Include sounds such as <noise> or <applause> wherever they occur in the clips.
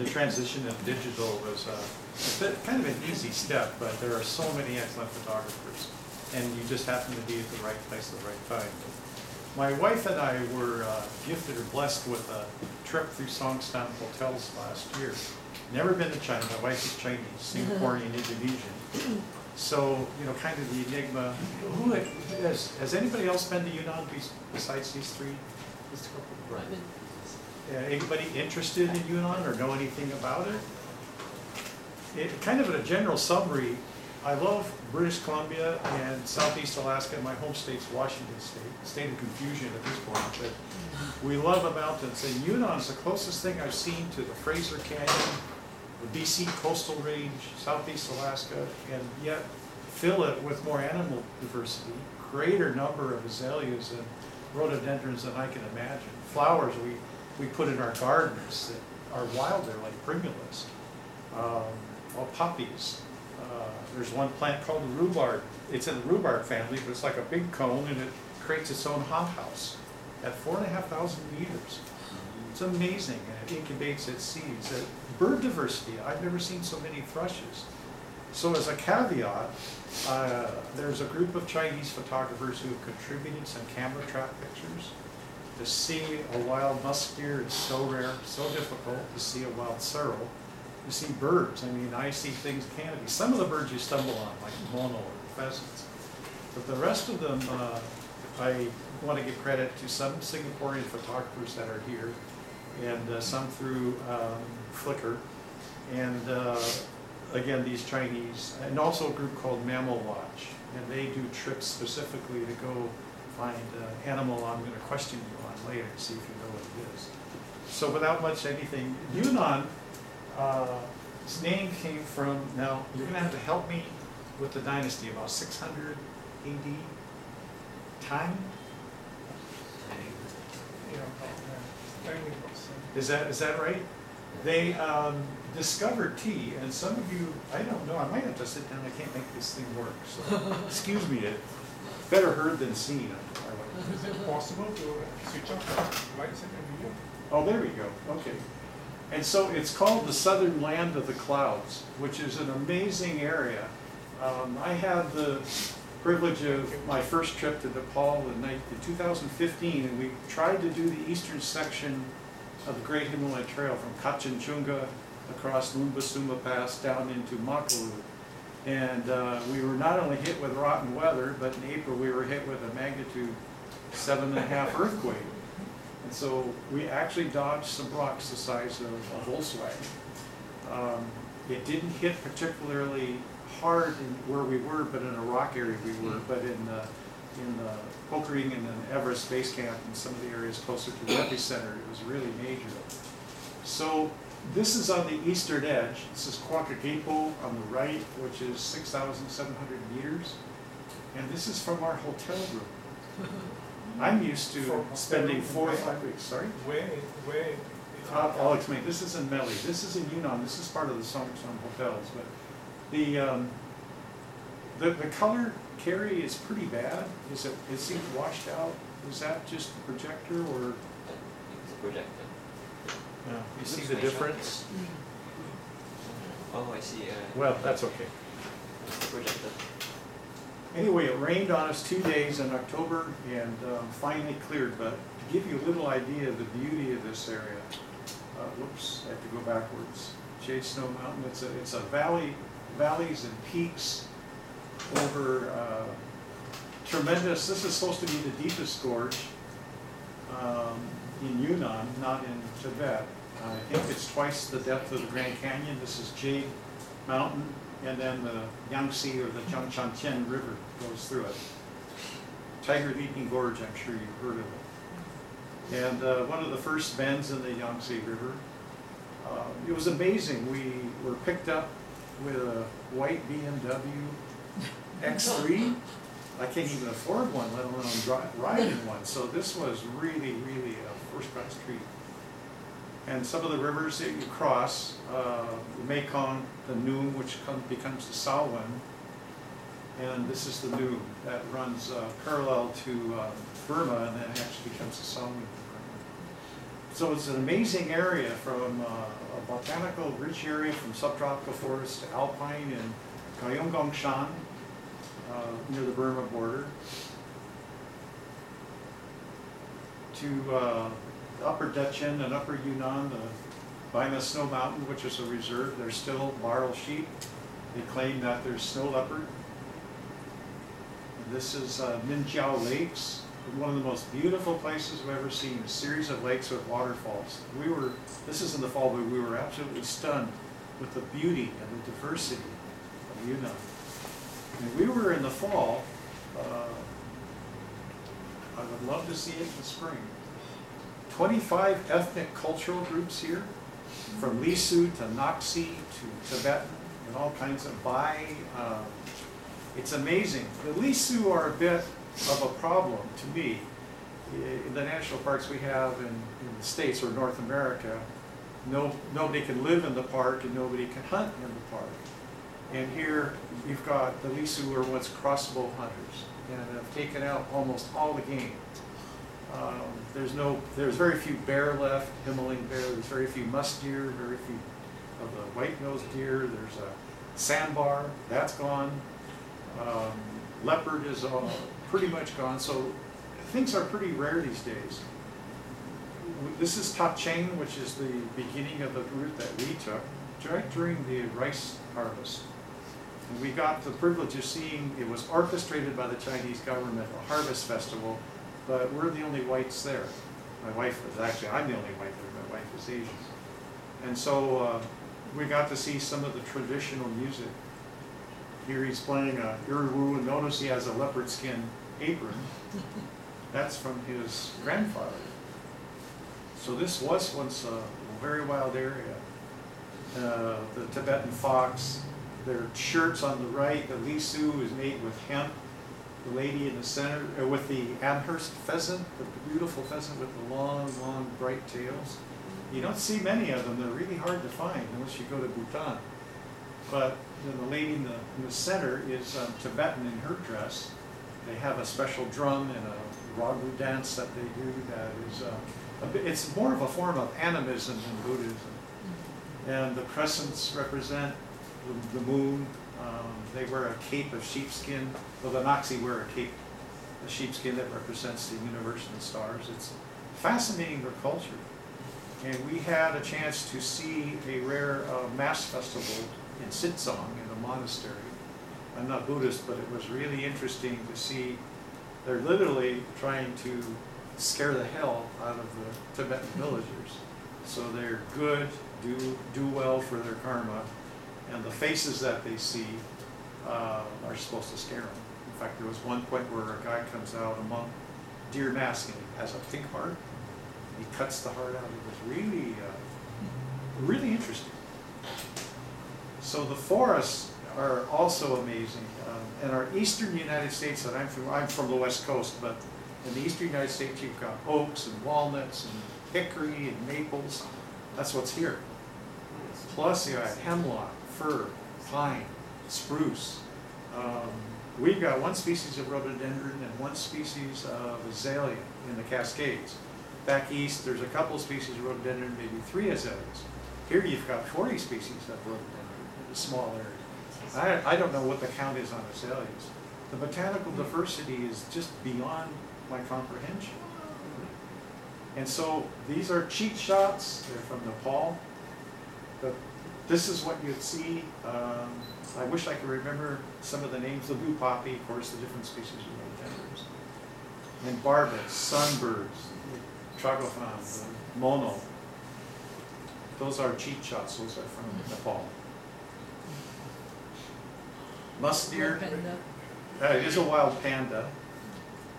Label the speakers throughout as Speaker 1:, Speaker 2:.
Speaker 1: the transition of digital was uh, a bit, kind of an easy step, but there are so many excellent photographers, and you just happen to be at the right place at the right time. My wife and I were uh, gifted or blessed with a trip through Songtsam hotels last year. Never been to China, my wife is Chinese, Singaporean, <laughs> Indonesian. So, you know, kind of the enigma, who, has, has anybody else been to Yunnan besides these three? Mr. Corporal?
Speaker 2: Right.
Speaker 1: Yeah, Anybody interested in Yunnan or know anything about it? It, kind of a general summary, I love British Columbia and Southeast Alaska, my home state's Washington State, state of confusion at this point, but we love the mountains, and Yunnan's the closest thing I've seen to the Fraser Canyon, the BC coastal range, Southeast Alaska, and yet fill it with more animal diversity, greater number of azaleas and rhododendrons than I can imagine. Flowers we, we put in our gardens that are wild there, like primulas. Um, poppies. Uh, there's one plant called the rhubarb. It's in the rhubarb family, but it's like a big cone and it creates its own hothouse at four and a half thousand meters. It's amazing, and it incubates its seeds. Uh, Bird diversity, I've never seen so many thrushes. So as a caveat, uh, there's a group of Chinese photographers who have contributed some camera trap pictures. To see a wild musk deer is so rare, so difficult, to see a wild sorrel, You see birds. I mean, I see things canopy. Some of the birds you stumble on, like monal pheasants. But the rest of them, uh, I want to give credit to some Singaporean photographers that are here, and uh, some through um, Flickr, and uh, again, these Chinese, and also a group called Mammal Watch, and they do trips specifically to go find uh, animal I'm going to question you on later, see if you know what it is. So without much anything, Yunnan, uh, its name came from, now, you're going to have to help me with the dynasty, about 600 AD, time. Is that, is that right? They um, discovered tea, and some of you, I don't know, I might have to sit down, I can't make this thing work, so, excuse me, it- better heard than seen. I- I would-
Speaker 3: Is it possible to switch off the lights every year?
Speaker 1: Oh, there we go, okay. And so it's called the Southern Land of the Clouds, which is an amazing area. Um, I had the privilege of my first trip to Nepal in in 2015, and we tried to do the eastern section of the Great Himalayan Trail from Kanchenjunga across Lumba Sumba Pass down into Makalu. And uh, we were not only hit with rotten weather, but in April, we were hit with a magnitude seven and a half earthquake. And so we actually dodged some rocks the size of a Volkswagen. Um, It didn't hit particularly hard in where we were, but in a rock area we were, but in, the, in uh, Pokering and then Everest Base Camp and some of the areas closer to the <coughs> epicenter, it was really major. So this is on the eastern edge. This is Kawagarbo on the right, which is 6,700 meters. And this is from our hotel room. I'm used to
Speaker 3: From
Speaker 1: spending four or five weeks, sorry?
Speaker 3: Where, where? is it?
Speaker 1: I'll, I'll explain, this is in Meili, this is in Yunnan, this is part of the Songtsam hotels, but the, um, the, the color, carry is pretty bad, is it, it seems washed out, is that just the projector or?
Speaker 2: It's a projector.
Speaker 1: You see the difference?
Speaker 2: Oh, I see, uh,
Speaker 1: Well, that's okay.
Speaker 2: it's a projector.
Speaker 1: Anyway, it rained on us two days in October and um, finally cleared, but to give you a little idea of the beauty of this area, uh, whoops, I have to go backwards. Jade Snow Mountain, it's a, it's a valley, valleys and peaks over uh, tremendous, this is supposed to be the deepest gorge um, in Yunnan, not in Tibet. I think it's twice the depth of the Grand Canyon. This is Jade Mountain, and then the Yangtze or the Jiangchantian River goes through it. Tiger Leaping Gorge, I'm sure you've heard of it. And uh, one of the first bends in the Yangtze River. Uh, It was amazing. We were picked up with a white BMW X3. I can't even afford one, let alone dri- ride in one. So this was really, really a first-class treat. And some of the rivers that you cross, uh, the Mekong, the Noom, which come- becomes the Salween, and this is the Noom that runs uh, parallel to uh, Burma and then actually becomes the Salween. so it's an amazing area from uh, a botanical rich area from subtropical forest to alpine in Gaoligongshan, uh, near the Burma border, to uh, Upper Dechen and Upper Yunnan, the Baima Snow Mountain, which is a reserve. There's still marl sheep. They claim that there's snow leopard. This is uh, Minjiao Lakes, one of the most beautiful places I've ever seen, a series of lakes with waterfalls. We were, this is in the fall, but we were absolutely stunned with the beauty and the diversity of Yunnan. And we were in the fall, uh, I would love to see it in the spring. Twenty-five ethnic cultural groups here, from Lisu to Naxi to Tibetan and all kinds of Bai. uh, It's amazing. The Lisu are a bit of a problem to me. In the national parks we have in, in the States or North America, no, nobody can live in the park and nobody can hunt in the park. And here, you've got the Lisu were once crossbow hunters and have taken out almost all the game. Um, There's no, there's very few bear left, Himalayan bear, there's very few musk deer, very few of the white-nosed deer, there's a sambar, that's gone. Um, Leopard is uh, pretty much gone, so things are pretty rare these days. This is Tacheng, which is the beginning of the route that we took, right during the rice harvest. And we got the privilege of seeing, it was orchestrated by the Chinese government, a harvest festival, but we're the only whites there. My wife was, actually, I'm the only white there, my wife is Asian. And so, uh, we got to see some of the traditional music. Here he's playing a Iriwu, and notice he has a leopard skin apron. <laughs> That's from his grandfather. So this was once a very wild area. Uh, the Tibetan fox, their shirts on the right, the lisu is made with hemp. The lady in the center, uh, with the Amherst pheasant, the beautiful pheasant with the long, long, bright tails. You don't see many of them, they're really hard to find unless you go to Bhutan. But then the lady in the, in the center is um, Tibetan in her dress. They have a special drum and a ragu dance that they do that is, uh, bit- it's more of a form of animism than Buddhism. And the crescents represent the, the moon. Um, they wear a cape of sheepskin. Well, the Naxi wear a cape a sheepskin that represents the universe and the stars. It's fascinating their culture. And we had a chance to see a rare uh, mass festival in Sitsong in a monastery. I'm not Buddhist, but it was really interesting to see. They're literally trying to scare the hell out of the Tibetan villagers. So they're good, do, do well for their karma, and the faces that they see uh, are supposed to scare them. In fact, there was one point where a guy comes out among deer masking, has a pink heart, he cuts the heart out. It was really, uh, really interesting. So the forests are also amazing. Um, in our eastern United States, that I'm from, I'm from the west coast, but in the eastern United States, you've got oaks and walnuts and hickory and maples. That's what's here. Plus, you got hemlock, fir, pine, spruce. Um, we've got one species of rhododendron and one species of azalea in the Cascades. Back east, there's a couple species of rhododendron, maybe three azaleas. Here you've got 40 species of rhododendron in a small area. I, I don't know what the count is on azaleas. The botanical diversity is just beyond my comprehension. And so these are cheat shots, they're from Nepal. But this is what you'd see. Um, I wish I could remember some of the names, the blue poppy, of course, the different species of rhododendrons. And barbets, sunbirds, tragopan, the monal. Those are cheat shots, those are from Nepal. Musk deer, uh, it is a wild panda.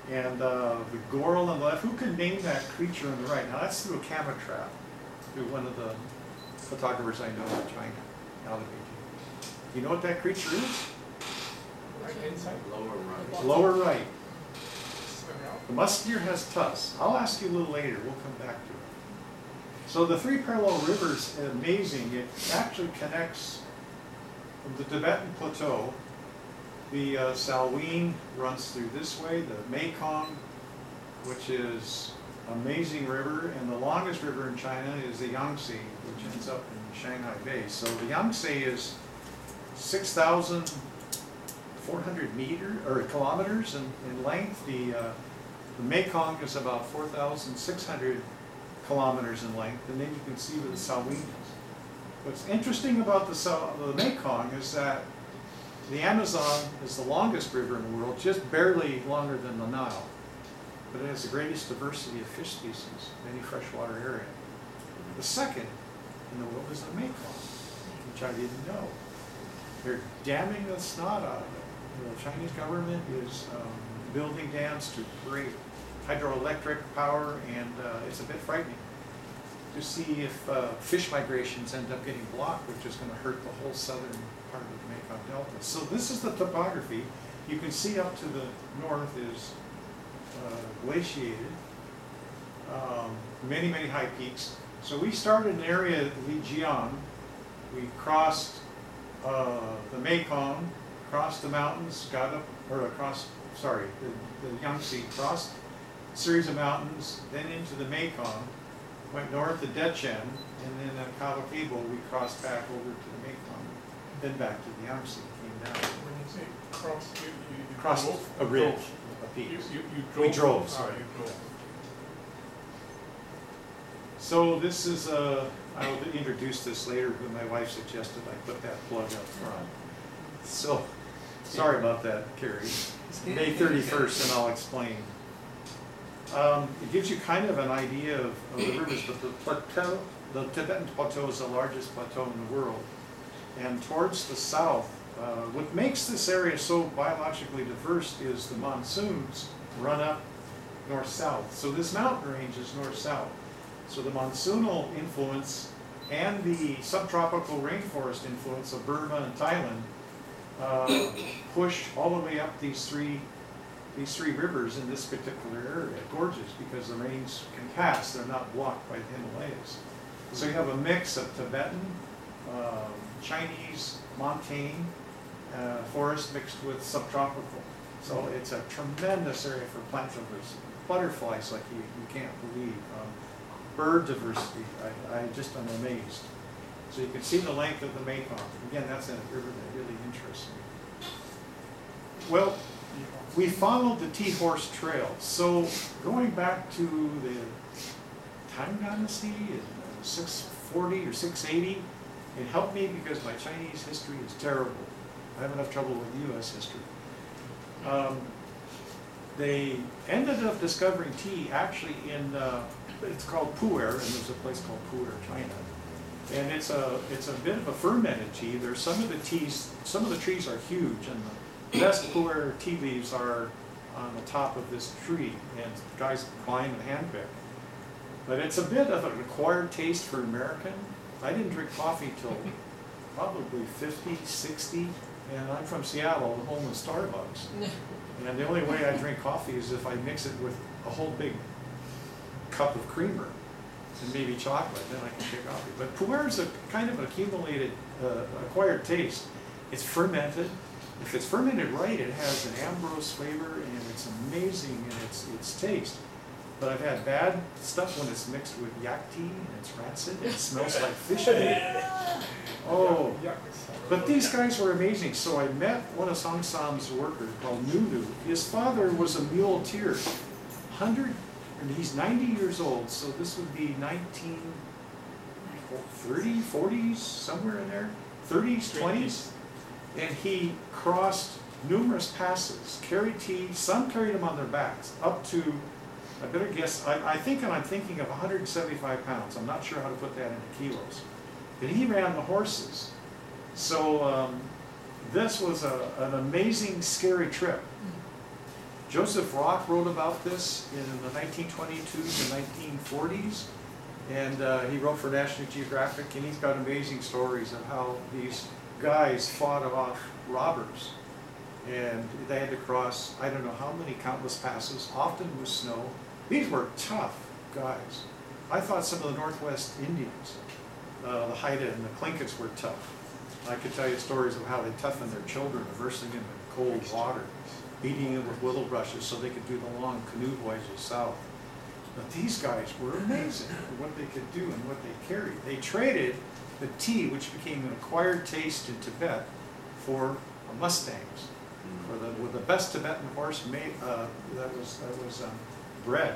Speaker 1: And uh, the goral on the left, who can name that creature on the right? Now, that's through a camera trap, through one of the photographers I know in China, out of Beijing. You know what that creature is?
Speaker 3: Right inside.
Speaker 2: Lower right.
Speaker 1: Lower right. The musk deer has tusks. I'll ask you a little later, we'll come back to it. So the three parallel rivers, amazing, it actually connects from the Tibetan plateau. The uh, Salween runs through this way, the Mekong, which is amazing river, and the longest river in China is the Yangtze, which ends up in Shanghai Bay. So the Yangtze is six thousand four hundred meter, or kilometers in, in length. The, uh, the Mekong is about four thousand six hundred kilometers in length, and then you can see where the Salween is. What's interesting about the the Mekong is that the Amazon is the longest river in the world, just barely longer than the Nile. But it has the greatest diversity of fish species in any freshwater area. The second in the world is the Mekong, which I didn't know. They're damming the snot out of it. The Chinese government is um, building dams to create hydroelectric power, and uh, it's a bit frightening to see if uh, fish migrations end up getting blocked, which is going to hurt the whole southern part of the Mekong Delta. So this is the topography. You can see up to the north is glaciated, um, many, many high peaks. So we started in an area at Lijiang. We crossed uh, the Mekong, crossed the mountains, got up, or across, sorry, the, the Yangtze, crossed a series of mountains, then into the Mekong, went north to Dechen, and then at Cabo Cabo, we crossed back over to the Mekong, then back to the Yangtze, came down.
Speaker 3: When you say cross, you, you. you
Speaker 1: Crossed a ridge,
Speaker 3: drove?
Speaker 1: A peak.
Speaker 3: You, you, you
Speaker 1: We
Speaker 3: drove?
Speaker 1: drove,
Speaker 3: Ah, you drove.
Speaker 1: So this is, uh, I'll introduce this later, but my wife suggested I put that plug up front. So, sorry about that, Carrie. May thirty-first, and I'll explain. Um, it gives you kind of an idea of, of the rivers, but the plateau, the Tibetan Plateau is the largest plateau in the world. And towards the south, uh, what makes this area so biologically diverse is the monsoons run up north-south. So this mountain range is north-south. So the monsoonal influence and the subtropical rainforest influence of Burma and Thailand uh, push all the way up these three, these three rivers in this particular area. gorges, because the rains can pass, they're not blocked by the Himalayas. So you have a mix of Tibetan, um, Chinese, montane uh, forest mixed with subtropical. So it's a tremendous area for plant diversity. Butterflies like you, you can't believe. Um, Bird diversity, I, I just am amazed. So you can see the length of the Mekong. Again, that's a river that really interests me. Well, we followed the Tea Horse Trail. So going back to the Tang Dynasty in six forty or six eighty, it helped me because my Chinese history is terrible. I have enough trouble with US history. Um, They ended up discovering tea actually in, uh, it's called pu'er, and there's a place called pu'er, China. And it's a, it's a bit of a fermented tea. There's some of the teas, some of the trees are huge, and the best pu'er tea leaves are on the top of this tree, and guys climb and handpick. But it's a bit of an acquired taste for American. I didn't drink coffee till probably 50, 60, and I'm from Seattle, the home of Starbucks. <laughs> And the only way I drink coffee is if I mix it with a whole big cup of creamer and maybe chocolate, then I can drink coffee. But pu'er is a kind of accumulated, uh, acquired taste. It's fermented. If it's fermented right, it has an ambrose flavor and it's amazing in its, its taste. But I've had bad stuff when it's mixed with yak tea and it's rancid. It <laughs> smells like fish meat. Oh, but these guys were amazing. So I met one of Songtsam's workers called Nunu. His father was a muleteer, hundred, and he's ninety years old. So this would be nineteen thirty, forties, somewhere in there, thirties, twenties. And he crossed numerous passes, carried tea. Some carried them on their backs, up to, I better guess. I, I think, and I'm thinking of 175 pounds. I'm not sure how to put that into kilos. And he ran the horses. So um, this was a, an amazing, scary trip. Joseph Rock wrote about this in the 1922 to 1940s, and uh, he wrote for National Geographic, and he's got amazing stories of how these guys fought off robbers. And they had to cross, I don't know how many countless passes, often with snow. These were tough guys. I thought some of the Northwest Indians, uh, the Haida and the Tlingits were tough. I could tell you stories of how they toughened their children, immersing them in cold water, beating them with willow brushes so they could do the long canoe voyages south. But these guys were amazing at what they could do and what they carried. They traded the tea, which became an acquired taste in Tibet, for Mustangs, for the, with the best Tibetan horse made, uh, that was, that was, um, bred.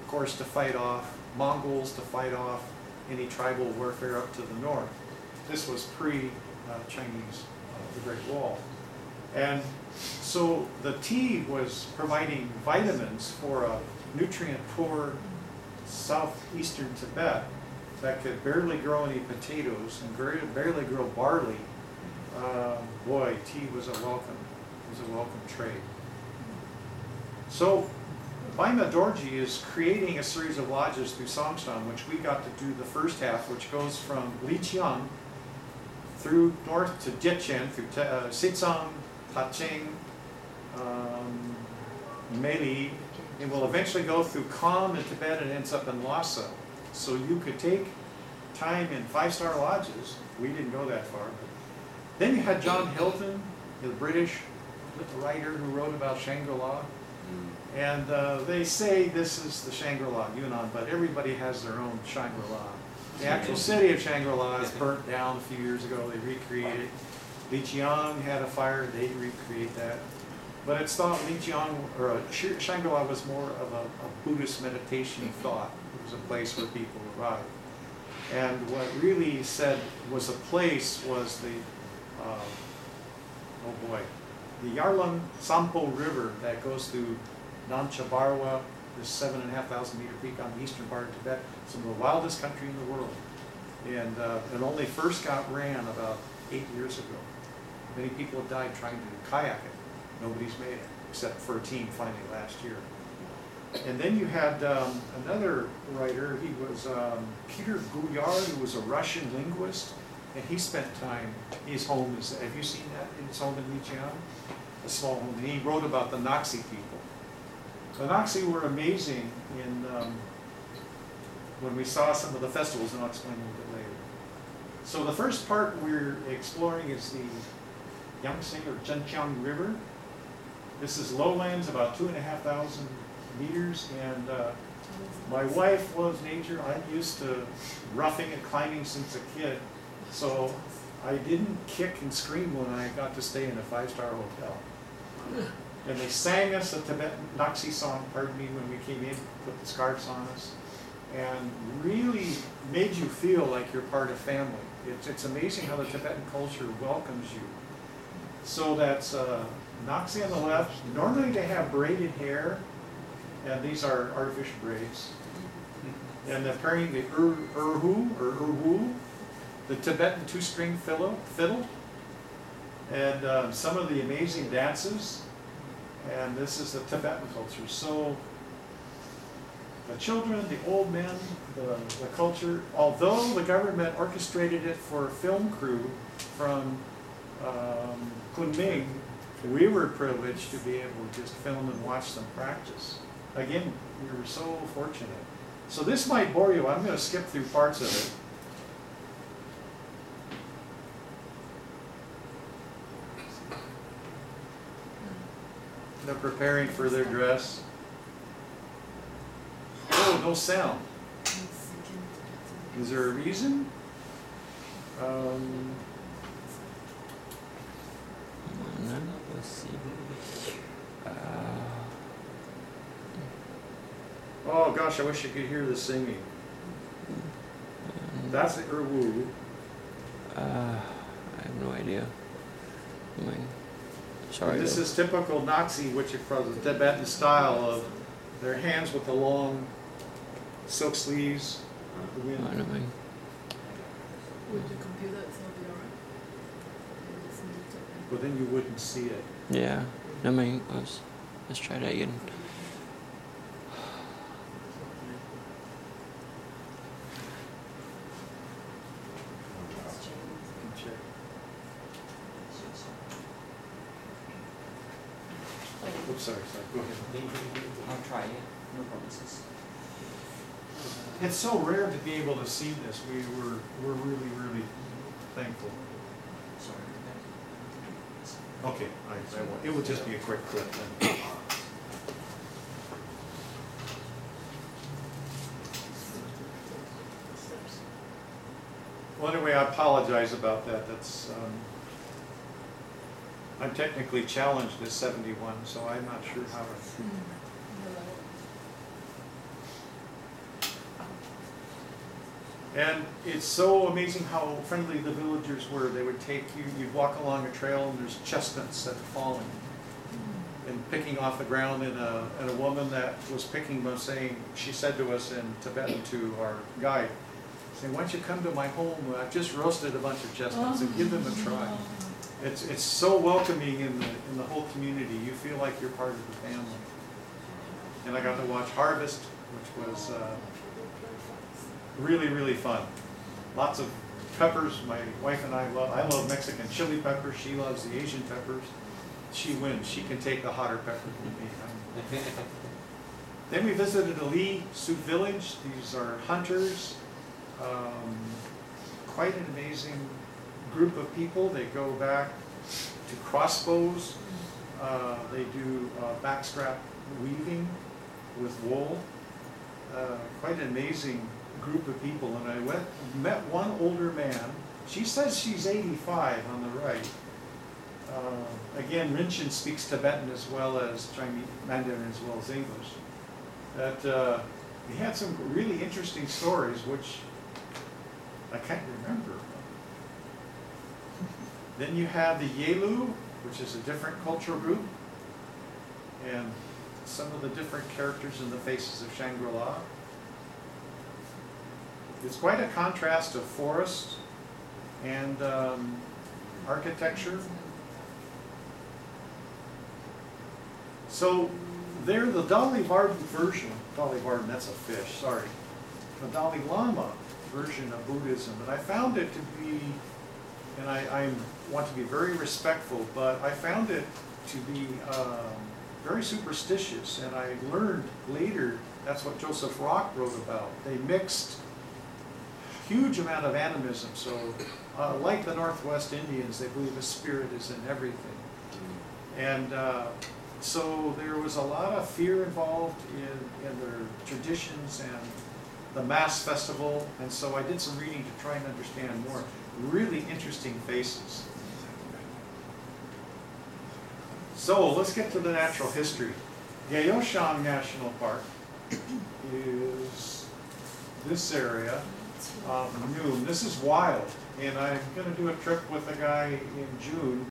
Speaker 1: Of course, to fight off Mongols, to fight off any tribal warfare up to the north. This was pre-Chinese, uh, the Great Wall. And so the tea was providing vitamins for a nutrient-poor southeastern Tibet that could barely grow any potatoes and very- barely grow barley. Uh, Boy, tea was a welcome, was a welcome trade. So Baima Dorji is creating a series of lodges through Songtsam, which we got to do the first half, which goes from Lijiang through north to Dechen, through Te- uh, Tacheng, um, Meili. It will eventually go through Kham in Tibet and ends up in Lhasa. So you could take time in five-star lodges. We didn't go that far. Then you had John Hilton, the British writer who wrote about Shangri-La. And uh, they say this is the Shangri-La Yunnan, but everybody has their own Shangri-La. The actual city of Shangri-La is burnt down a few years ago, they recreated. It. Lijiang had a fire, they recreate that. But it's thought Lijiang, or uh, Shangri-La was more of a a Buddhist meditation thought. It was a place where people arrived. And what really said was a place was the, uh, oh boy, the Yarlung Tsangpo River that goes through Namcha Barwa, this seven and a half thousand meter peak on the eastern part of Tibet, some of the wildest country in the world. And uh, only first got ran about eight years ago. Many people have died trying to kayak it. Nobody's made it, except for a team finally last year. And then you had um, another writer, he was um, Peter Goullart, who was a Russian linguist, and he spent time, his home is, have you seen that, his home in Lijiang? A small home, and he wrote about the Naxi people. Naxi were amazing in, um, when we saw some of the festivals, and I'll explain a little bit later. So the first part we're exploring is the Yangtze or Zhenjiang River. This is lowlands, about two and a half thousand meters, and uh, my wife loves nature. I'm used to roughing and climbing since a kid, so I didn't kick and scream when I got to stay in a five-star hotel. And they sang us a Tibetan Naxi song, pardon me, when we came in, put the scarves on us, and really made you feel like you're part of family. It's, it's amazing how the Tibetan culture welcomes you. So that's uh, Naxi on the left. Normally they have braided hair, and these are artificial braids. And they're carrying the ur, or urwu, the Tibetan two-string fiddle, fiddle, and um, some of the amazing dances. And this is the Tibetan culture. So the children, the old men, the, the culture, although the government orchestrated it for a film crew from um, Kunming, we were privileged to be able to just film and watch them practice. Again, we were so fortunate. So this might bore you. I'm going to skip through parts of it. They're preparing for their dress. Oh, no sound. Is there a reason? Um.
Speaker 4: Uh,
Speaker 1: oh gosh, I wish I could hear the singing. That's the Urwu.
Speaker 4: uh, I have no idea. I mean, sorry.
Speaker 1: This is typical Naxi, which is from the Tibetan style of their hands with the long silk sleeves. the wind.
Speaker 4: I don't mean,
Speaker 5: With the computer, it's not be alright. It's in the top.
Speaker 1: But then you wouldn't see it.
Speaker 4: yeah. I mean, let's let's try that again.
Speaker 2: I'll try it, no promises.
Speaker 1: It's so rare to be able to see this. We were, we're really, really thankful.
Speaker 2: Sorry.
Speaker 1: Okay, I, I will It just be a quick clip then. Well, anyway, I apologize about that. That's, um, I'm technically challenged as seventy-one, so I'm not sure how to. And it's so amazing how friendly the villagers were, they would take you, you'd walk along a trail and there's chestnuts that are falling. And picking off the ground and a, and a woman that was picking them saying, she said to us in Tibetan to our guide, saying, why don't you come to my home, I've just roasted a bunch of chestnuts and give them a try. It's, it's so welcoming in the, in the whole community, you feel like you're part of the family. And I got to watch harvest, which was, uh, really, really fun. Lots of peppers, my wife and I love, I love Mexican chili peppers, she loves the Asian peppers. She wins, she can take the hotter pepper than me. <laughs> Then we visited a Lisu Village, these are hunters. Um, Quite an amazing group of people, they go back to crossbows. Uh, They do uh, backstrap weaving with wool. Uh, Quite an amazing group of people, and I went, met one older man. She says she's eighty-five on the right. Uh, Again, Rinchen speaks Tibetan as well as Chinese, Mandarin as well as English. That, uh, he had some really interesting stories, which I can't remember. Then you have the Yelu, which is a different cultural group, and some of the different characters in the faces of Shangri-La. It's quite a contrast of forest and um, architecture. So they're the Dolly Varden version, Dolly Varden, that's a fish, sorry. The Dalai Lama version of Buddhism, and I found it to be, and I, I want to be very respectful, but I found it to be um, very superstitious, and I learned later, that's what Joseph Rock wrote about. They mixed huge amount of animism, so uh, like the Northwest Indians, they believe a spirit is in everything. And uh, so there was a lot of fear involved in, in their traditions and the mass festival, and so I did some reading to try and understand more. Really interesting faces. So let's get to the natural history. Yayoshan National Park is this area of Noon. This is wild, and I'm gonna do a trip with a guy in June